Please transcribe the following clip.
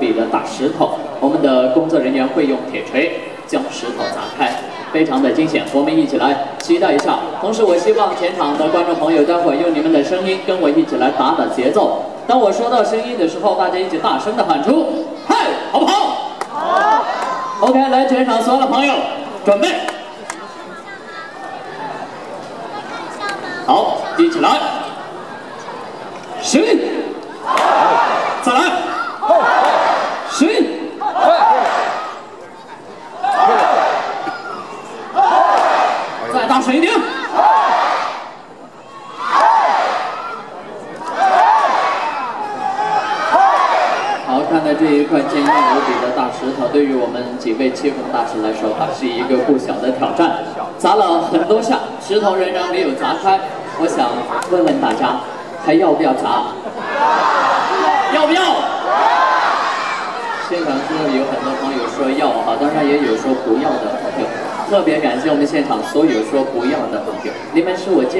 比的大石头，我们的工作人员会用铁锤将石头砸开，非常的惊险。我们一起来期待一下。同时，我希望全场的观众朋友，待会儿用你们的声音跟我一起来打打节奏。当我说到声音的时候，大家一起大声的喊出“嗨”，好不好？好。OK，来全场所有的朋友，准备。好，一起来。行。再来，行，再大声一点。好，看到这一块坚硬无比的大石头，对于我们几位气功大师来说，它是一个不小的挑战。砸了很多下，石头仍然没有砸开。我想问问大家，还要不要砸？要不要？现场是有很多朋友说要哈，当然也有说不要的朋友。特别感谢我们现场所有说不要的朋友，你们是我见。